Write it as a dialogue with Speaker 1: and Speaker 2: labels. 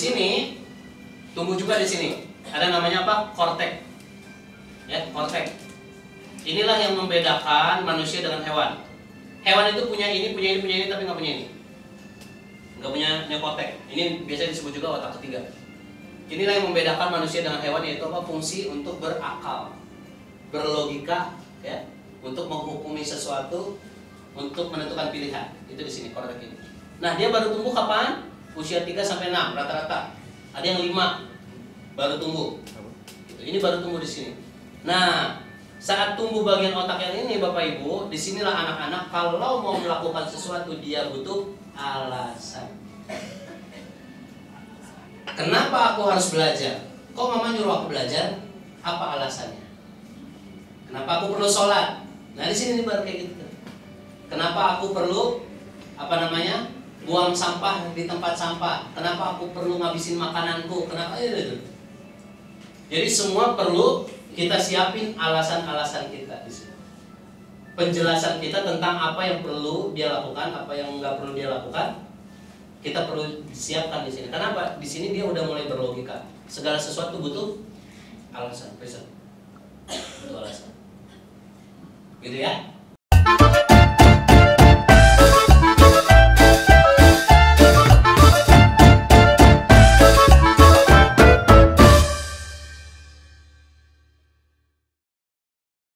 Speaker 1: sini tumbuh juga di sini. Ada namanya apa? Kortek. Ya, kortek. Inilah yang membedakan manusia dengan hewan. Hewan itu punya ini, punya ini, punya ini, tapi nggak punya ini. Nggak punya neokortek. Ini biasanya disebut juga otak ketiga. Inilah yang membedakan manusia dengan hewan yaitu apa? Fungsi untuk berakal, berlogika, ya, untuk menghukumi sesuatu, untuk menentukan pilihan. Itu di sini kortek ini. Nah, dia baru tumbuh kapan? Usia 3 sampai 6 rata-rata. Ada yang 5 baru tumbuh. Gitu. Ini baru tumbuh di sini. Nah, saat tumbuh bagian otak yang ini Bapak Ibu, di sinilah anak-anak kalau mau melakukan sesuatu dia butuh alasan. Kenapa aku harus belajar? Kok mama nyuruh aku belajar? Apa alasannya? Kenapa aku perlu sholat? Nah di sini baru kayak gitu. Kenapa aku perlu apa namanya buang sampah di tempat sampah? Kenapa aku perlu ngabisin makananku? Kenapa itu? Jadi semua perlu kita siapin alasan-alasan kita di sini. Penjelasan kita tentang apa yang perlu dia lakukan, apa yang nggak perlu dia lakukan, kita perlu siapkan di sini. Kenapa? Di sini dia udah mulai berlogika. Segala sesuatu butuh alasan, reason. Butuh alasan. Gitu ya?